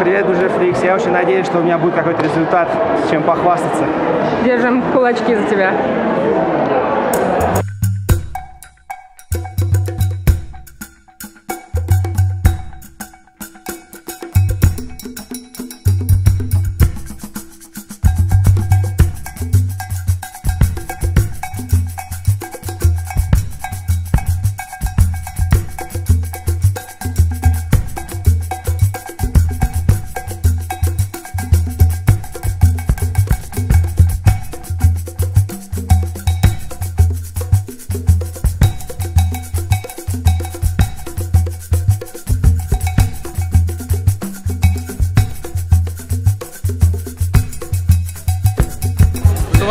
Привет, Бужи Фрикс. Я очень надеюсь, что у меня будет какой-то результат, чем похвастаться. Держим кулачки за тебя.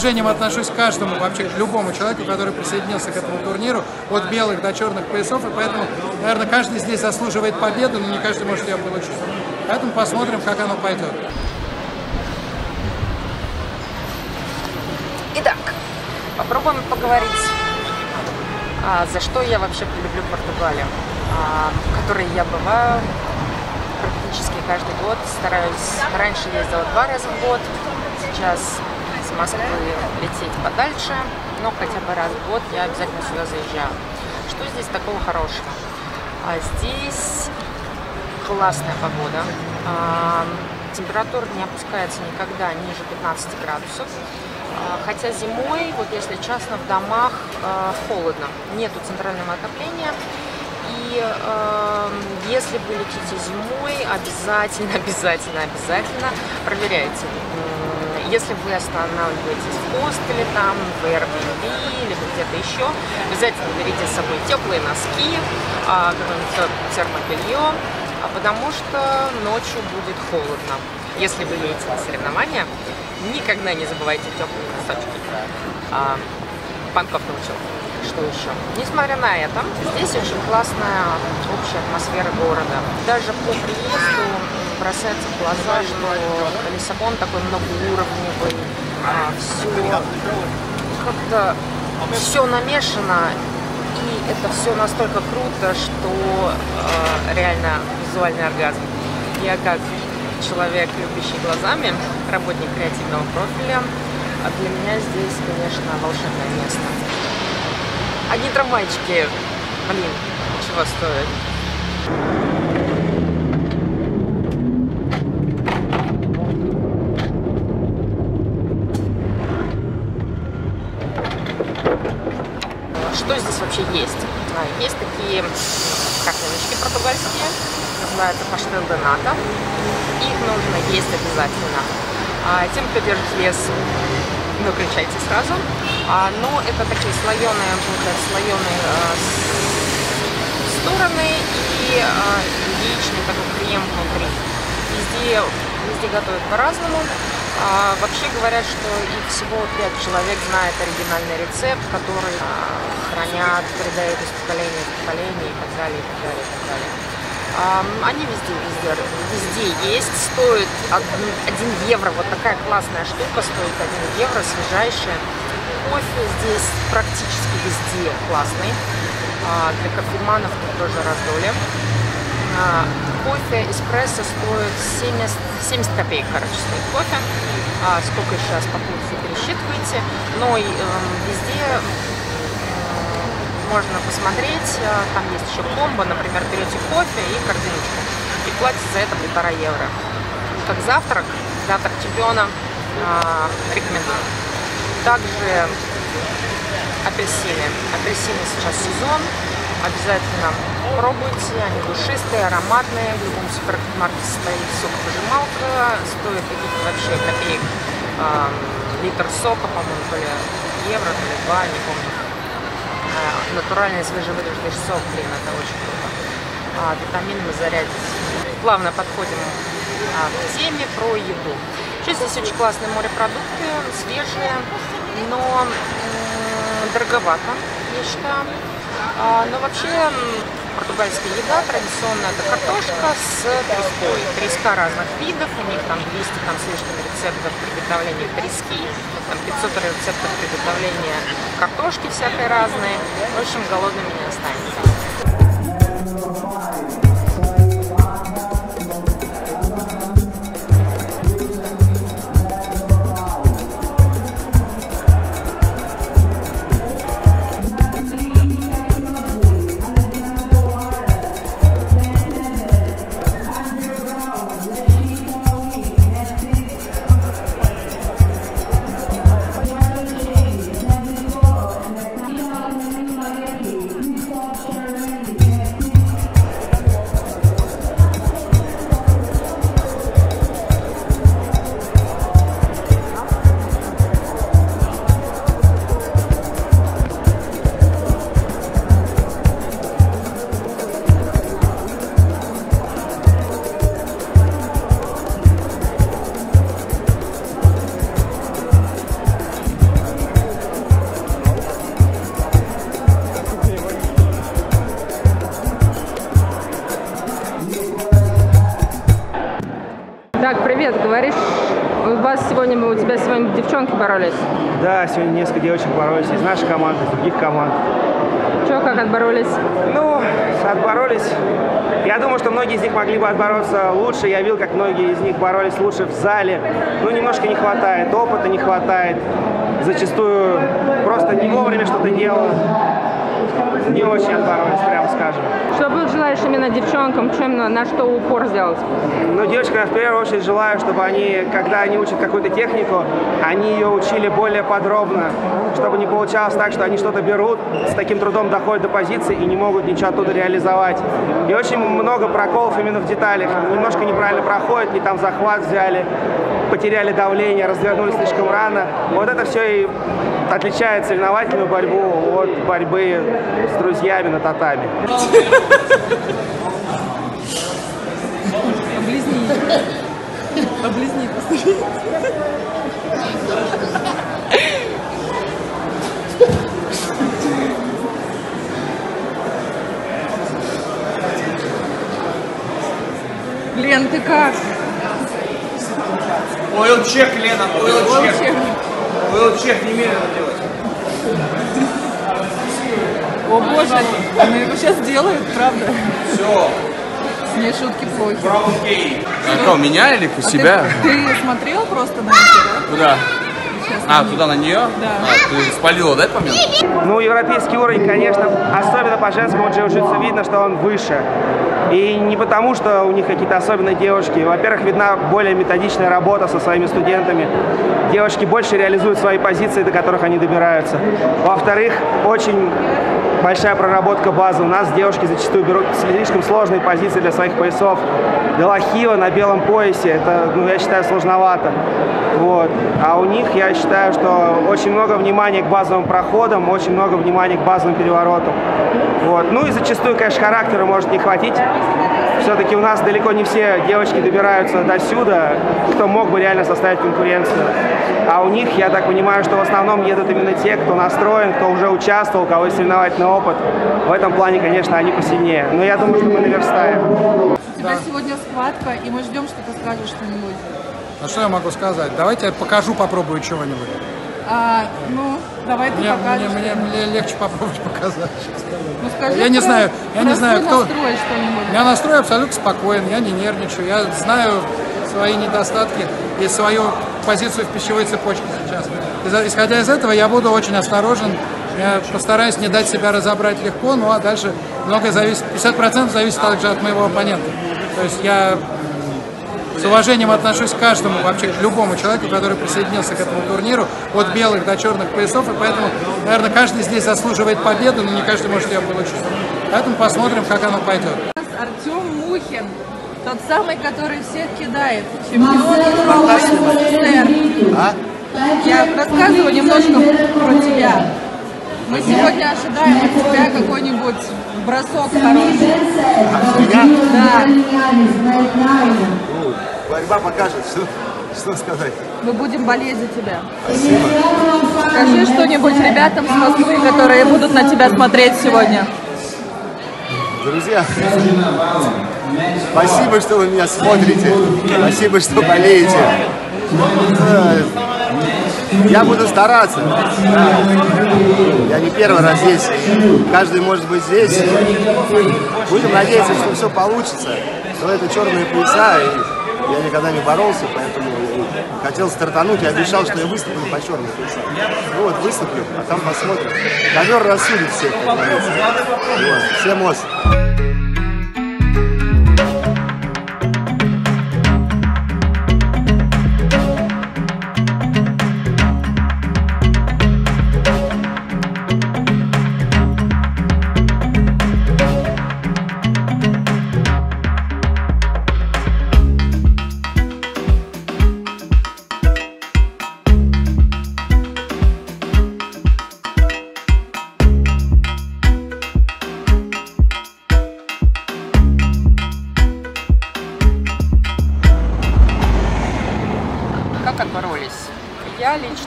Уважением отношусь к каждому, вообще к любому человеку, который присоединился к этому турниру, от белых до черных поясов, и поэтому, наверное, каждый здесь заслуживает победы, но не каждый может ее получить. Поэтому посмотрим, как оно пойдет. Итак, попробуем поговорить, а, за что я вообще люблю Португалию, а, в которой я бываю практически каждый год, стараюсь, раньше ездила два раза в год, сейчас Москвы лететь подальше, но хотя бы раз в год я обязательно сюда заезжаю. Что здесь такого хорошего? А здесь классная погода. А, температура не опускается никогда ниже 15 градусов. А, хотя зимой, вот если честно, в домах а, холодно. Нету центрального отопления. И э, если вы летите зимой, обязательно, обязательно, обязательно проверяйте если вы останавливаетесь в хостеле, там, в Airbnb или где-то еще, обязательно берите с собой теплые носки, а, какое-нибудь термобелье, а потому что ночью будет холодно. Если вы едете на соревнования, никогда не забывайте теплые носочки. А, Панков научил. Что еще? Несмотря на это, здесь очень классная общая атмосфера города. Даже по приезду бросается в глаза, что Лиссабон такой многоуровневый, а, все как-то все намешано, и это все настолько круто, что э, реально визуальный оргазм. Я как человек, любящий глазами, работник креативного профиля, а для меня здесь, конечно, волшебное место. Одни трамвайчики, блин, чего стоят. Что здесь вообще есть? А, есть такие картиночки португальские, называются паштел де ната. Их нужно есть обязательно. А, тем, кто держит вес, выключайте сразу. А, но это такие слоеные, слоеные стороны и яичный такой крем внутри. Везде, везде готовят по-разному. А, вообще говорят, что их всего пять человек знает оригинальный рецепт, который а, хранят, передают из поколения в поколение и так далее, и так далее, и так далее. А, они везде, везде, везде есть, стоит 1 евро, вот такая классная штука стоит 1 евро, свежайшая. Кофе здесь практически везде классный, а, для кофеманов тут тоже раздолье. А, кофе эспрессо стоит 70, 70 копеек, короче, стоит кофе. А сколько сейчас по курсу пересчитываете. Но и, э, везде э, можно посмотреть. Э, там есть еще комбо, например, берете кофе и корзиночку. И платите за это полтора евро. Как завтрак, завтрак чемпиона э, рекомендую. Также апельсины. Апельсины сейчас сезон обязательно пробуйте, они душистые, ароматные, в любом супермаркете стоит соковыжималка, стоит каких-то вообще копеек э, литр сока, по-моему, то ли евро, то ли два, не помню. Э, натуральный свежевыдержанный сок, блин, это очень круто. А, витаминами зарядить. Плавно подходим а, к теме про еду. Сейчас здесь очень классные морепродукты, свежие, но дороговато, я считаю. А, но вообще португальская еда традиционная это картошка с треской. Треска разных видов, у них там 200 там, с рецептов приготовления трески, там 500 рецептов приготовления картошки всякой разной. В общем, голодными не останется. Сегодня, у тебя сегодня девчонки боролись? Да, сегодня несколько девочек боролись из нашей команды, из других команд. Че, как отборолись? Ну, отборолись. Я думаю, что многие из них могли бы отбороться лучше. Я видел, как многие из них боролись лучше в зале. Ну, немножко не хватает, опыта не хватает. Зачастую просто не вовремя что-то делал. Не очень отборолись, прямо скажем. Что бы желаешь именно девчонкам, чем на, на что упор сделать? Ну, девочкам в первую очередь желаю, чтобы они, когда они учат какую-то технику, они ее учили более подробно, чтобы не получалось так, что они что-то берут, с таким трудом доходят до позиции и не могут ничего оттуда реализовать. И очень много проколов именно в деталях. Немножко неправильно проходит, не там захват взяли, потеряли давление, развернулись слишком рано. Вот это все и отличает соревновательную борьбу от борьбы с друзьями на татами. Облизни. Облизни, посмотри. Лен, ты как? Ойл чек, Лена, ойл чек. Чек. Ойл чек немедленно делать. О боже, она его сейчас делает, правда? Все, С ней шутки плохи. браво гей. А кого, меня или у А себя? Ты, ты смотрел просто на это, Куда? да? Сейчас А, туда на нее? Да. А, ты спалила, да, этот момент? Ну, европейский уровень, конечно, особенно по женскому джиу-джитсу видно, что он выше. И не потому, что у них какие-то особенные девушки. Во-первых, видна более методичная работа со своими студентами. Девушки больше реализуют свои позиции, до которых они добираются. Во-вторых, очень большая проработка базы. У нас девушки зачастую берут слишком сложные позиции для своих поясов. Делахива на белом поясе, это, ну, я считаю, сложновато. Вот. А у них, я считаю, что очень много внимания к базовым проходам, очень много внимания к базовым переворотам. Вот. Ну и зачастую, конечно, характера может не хватить. Все-таки у нас далеко не все девочки добираются до сюда, кто мог бы реально составить конкуренцию. А у них, я так понимаю, что в основном едут именно те, кто настроен, кто уже участвовал, кого есть соревновательный опыт. В этом плане, конечно, они посильнее. Но я думаю, что мы наверстаем. У тебя сегодня схватка, и мы ждем, что ты скажешь что-нибудь. А что я могу сказать? Давайте я покажу, попробую чего-нибудь. А, ну, давай ты Мне, покажешь. мне, мне, мне легче попробовать показать. Ну, скажи Я не знаю, я не знаю, кто- настрой что-нибудь. У меня настрой абсолютно спокоен, я не нервничаю, я знаю свои недостатки и свою позицию в пищевой цепочке сейчас. Исходя из этого, я буду очень осторожен, я постараюсь не дать себя разобрать легко, ну а дальше многое зависит, 50% зависит также от моего оппонента. То есть я с уважением отношусь к каждому, вообще к любому человеку, который присоединился к этому турниру, от белых до черных поясов, и поэтому, наверное, каждый здесь заслуживает победы, но не каждый может ее получить. Поэтому посмотрим, как оно пойдет. Артем Мухин, тот самый, который всех кидает. Чемпион СССР. А? Я рассказываю немножко про тебя. Мы сегодня ожидаем от тебя какой-нибудь бросок хороший. Да. Борьба покажет, что, что сказать. Мы будем болеть за тебя. Скажи что-нибудь ребятам с Москвы, которые будут на тебя смотреть сегодня. Друзья, спасибо, что вы меня смотрите. Спасибо, что болеете. Я буду стараться. Да. Я не первый раз здесь. Каждый может быть здесь. Будем надеяться, что все получится. Но это черные пояса, и я никогда не боролся, поэтому хотел стартануть и обещал, что я выступлю по черным поясам. Ну вот, выступлю, а там посмотрим. Ковер рассудит всех, как говорится. Вот. Всем ос.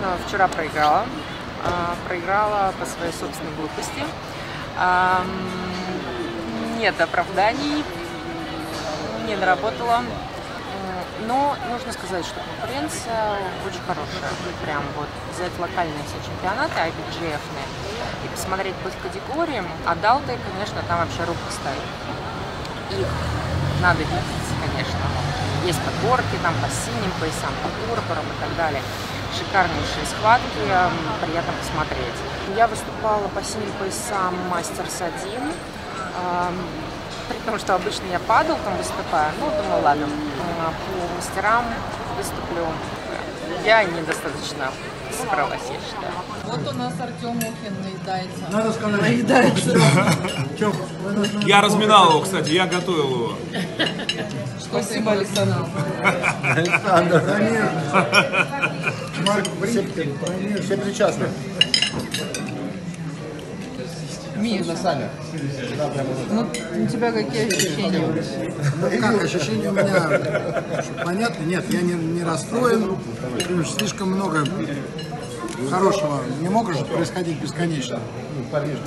Лично вчера проиграла. А, Проиграла по своей собственной глупости. Нет оправданий. Не наработала. Но нужно сказать, что конкуренция очень хорошая. Прям вот взять локальные все чемпионаты, IBGF, и посмотреть по категориям, а далты, конечно, там вообще рука стоит. Их надо видеть, конечно. Есть подборки там по синим поясам, по пурпурам и так далее. Шикарнейшие схватки, приятно посмотреть. Я выступала по синим поясам Мастерс 1. Ам, При том, что обычно я падал, там выступаю. Ну, думаю, ладно, а, по мастерам выступлю. Я недостаточно справилась, я считаю. Вот у нас Артем Мухин наедается. Надо сказать. Наедается. Я разминал его, кстати, я готовил его. Спасибо, Александр. Александр. Марк, все, все причастны. Миш, ну у тебя какие ощущения? Ну как, ощущения у меня понятно? Нет, я не, не расстроен. Слишком много хорошего не может же происходить бесконечно.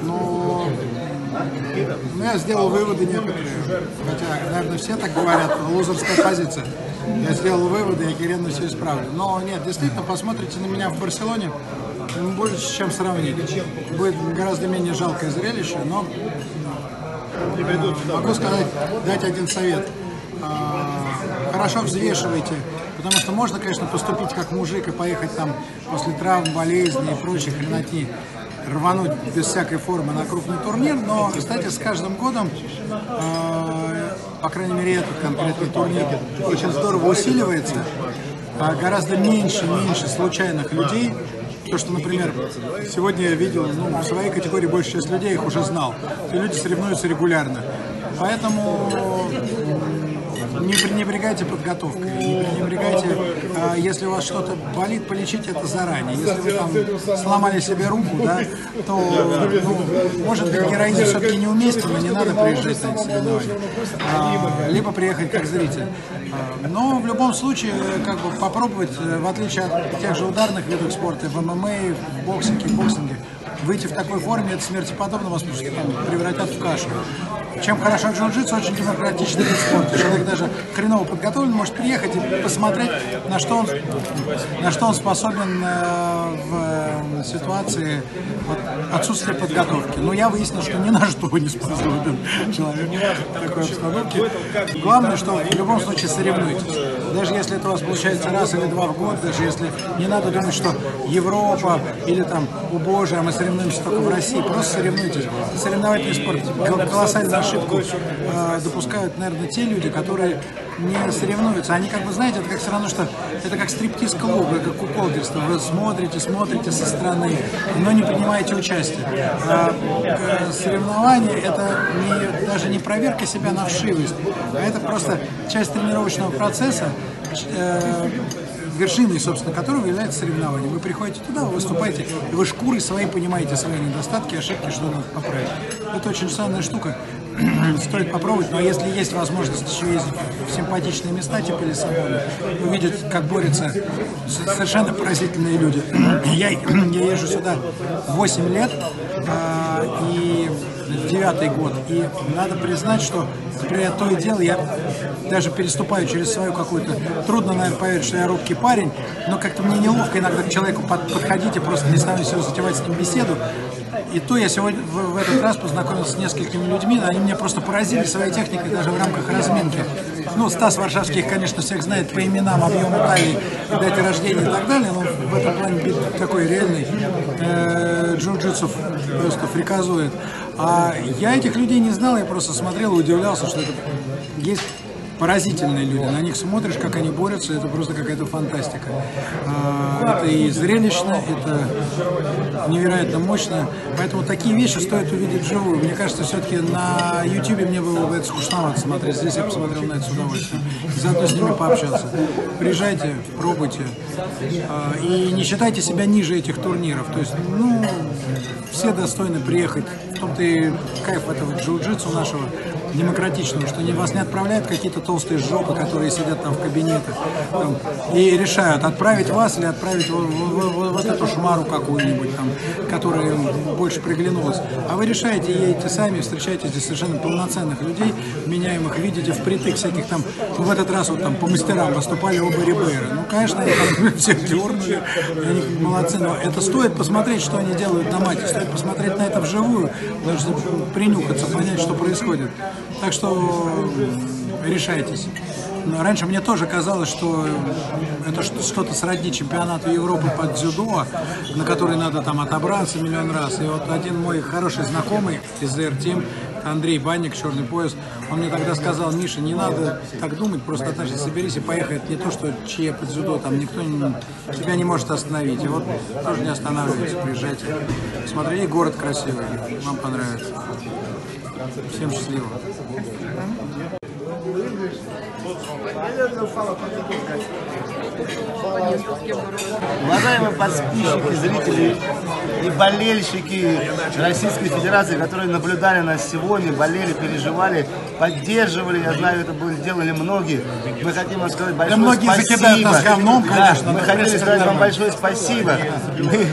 Но ну, я сделал выводы некоторые, хотя, наверное, все так говорят, лузерская позиция. Я сделал выводы, я Киренну все исправлю. Но нет, действительно, посмотрите на меня в Барселоне, больше чем сравнить. Будет гораздо менее жалкое зрелище, но Могу сказать, дать один совет. А, Хорошо взвешивайте, потому что можно, конечно, поступить как мужик и поехать там после травм, болезней и прочей хренотни, рвануть без всякой формы на крупный турнир, но, кстати, с каждым годом, а, по крайней мере, этот конкретный турнир очень здорово усиливается, А гораздо меньше, меньше случайных людей, то, что, например, сегодня я видел, ну, в своей категории большая часть людей их уже знал. И люди соревнуются регулярно. Поэтому не пренебрегайте подготовкой, не пренебрегайте, а, если у вас что-то болит, полечите это заранее. Если вы там сломали себе руку, да, то, ну, может быть, героин все-таки неуместен, но не надо приезжать на эти соревнования. А, либо приехать как зритель. А, Но в любом случае, как бы попробовать, э, в отличие от тех же ударных видов спорта, в ММА, в боксе, кикбоксинге, выйти в такой форме, это смерти подобно вас просто там превратят в кашу. Чем хорошо джиу-джитсу, очень демократичный вид спорта. Человек даже хреново подготовлен, может приехать и посмотреть, на что он, на что он способен э, в э, ситуации вот, отсутствия подготовки. Но я выяснил, что ни на что не способен человек в такой обстановке. Главное, что в любом случае соревнуйтесь. Даже если это у вас получается раз или два в год, даже если не надо думать, что Европа или там, о боже, а мы соревнуемся только в России, просто соревнуйтесь. Соревновательный спорт кол- колоссальную ошибку э, допускают, наверное, те люди, которые не соревнуются. Они как бы, знаете, это как все равно, что это как стриптиз-клуб, как куколдерство. Вы смотрите, смотрите со стороны, но не принимаете участие. А, э, соревнование это не, даже не проверка себя на вшивость, а это просто часть тренировочного процесса, э, вершиной, собственно, которого является соревнование. Вы приходите туда, вы выступаете, и вы шкурой своей понимаете свои недостатки, ошибки, что надо поправить. Это очень ценная штука. Стоит попробовать, но если есть возможность еще ездить в симпатичные места, типа Лиссабона, увидеть, как борются совершенно поразительные люди. Я, я езжу сюда 8 лет, а, и девятый год, и надо признать, что например, то и дело, я даже переступаю через свою какую-то... Трудно, наверное, поверить, что я робкий парень, но как-то мне неловко иногда к человеку под- подходить и просто не стану себе затевать с ним беседу. И то я сегодня в, в этот раз познакомился с несколькими людьми, они меня просто поразили своей техникой даже в рамках разминки. Ну, Стас Варшавский, их, конечно, всех знает по именам, объему талии, дате рождения и так далее, но в этом плане бит такой реальный э, джиу-джитсу просто фриказует. А я этих людей не знал, я просто смотрел и удивлялся, что это есть поразительные люди. На них смотришь, как они борются, это просто какая-то фантастика. А, Это и зрелищно, это невероятно мощно. Поэтому такие вещи стоит увидеть вживую. Мне кажется, все-таки на YouTube мне было бы это скучновато смотреть. Здесь я посмотрел на это с удовольствием. Заодно с ними пообщаться. Приезжайте, пробуйте. А, И не считайте себя ниже этих турниров. То есть, ну, все достойны приехать. В том-то и кайф этого джиу-джитсу нашего. Демократичного, что вас не отправляют какие-то толстые жопы, которые сидят там в кабинетах там, и решают, отправить вас или отправить вот, вот, вот эту шмару какую-нибудь там, которая им больше приглянулась. А вы решаете, едете сами, встречаете здесь совершенно полноценных людей, меняемых, видите впритык всяких там, ну, в этот раз вот там по мастерам выступали оба Рибейра. Ну, конечно, они там всех дернули, они молодцы, но это стоит посмотреть, что они делают на мате, стоит посмотреть на это вживую, даже принюхаться, понять, что происходит. Так что решайтесь. Но раньше мне тоже казалось, что это что-то сродни чемпионату Европы под дзюдо, на который надо там отобраться миллион раз. И вот один мой хороший знакомый из Air Team, Андрей Банник, черный пояс, он мне тогда сказал, Миша, не надо так думать, просто однажды соберись и поехай. Это не то, что чье под дзюдо, там никто не, тебя не может остановить. И вот тоже не останавливайтесь, приезжайте. Смотрите, город красивый, вам понравится. Всем счастливо. Уважаемые подписчики, зрители и болельщики Российской Федерации, которые наблюдали нас сегодня, болели, переживали, поддерживали, я знаю, это были, делали многие. Мы хотим вам сказать большое да многие спасибо. закидают нас говном, конечно. Да, мы хотели сказать вам большое спасибо. Мы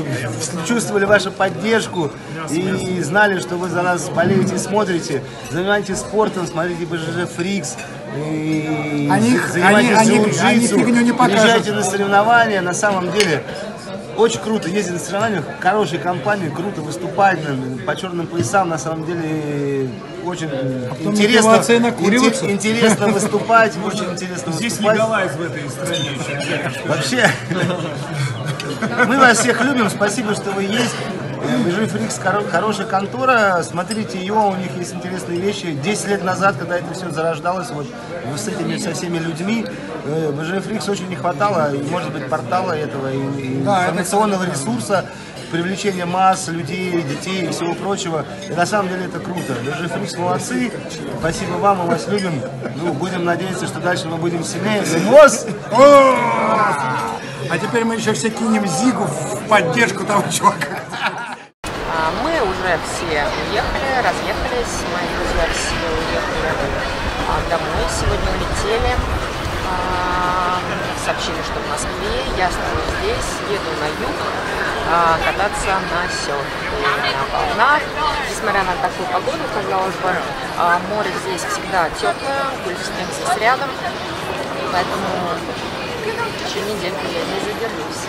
чувствовали вашу поддержку и знали, что вы за нас болеете и смотрите. Занимайтесь спортом, смотрите БЖЖ Фрикс. И они, занимайтесь они, они, фигню не покажут. Приезжайте на соревнования, на самом деле очень круто ездить на соревнованиях, хорошие компании, круто выступать по черным поясам, на самом деле очень а интересно, интерес, интересно выступать, очень интересно Здесь выступать. Здесь легалайз в этой стране. Вообще, мы вас всех любим, спасибо, что вы есть. BJJ Freaks хорошая контора, смотрите ее, у них есть интересные вещи. 10 лет назад, когда это все зарождалось, вот с этими со всеми людьми, BJJ Freaks очень не хватало, и, может быть, портала этого, и, информационного ресурса, привлечение масс, людей, детей и всего прочего. И на самом деле это круто. BJJ Freaks молодцы, спасибо вам, мы вас любим. Ну, будем надеяться, что дальше мы будем сильнее. МОЗ! А теперь мы еще все кинем Зигу в поддержку того чувака. Уже все уехали, разъехались, мои друзья все уехали домой, сегодня улетели. Сообщили, что в Москве, я осталась здесь, еду на юг кататься на серфе, на волнах. Несмотря на такую погоду, казалось бы, море здесь всегда теплое, гольф рядом, поэтому еще недельку я не задержусь.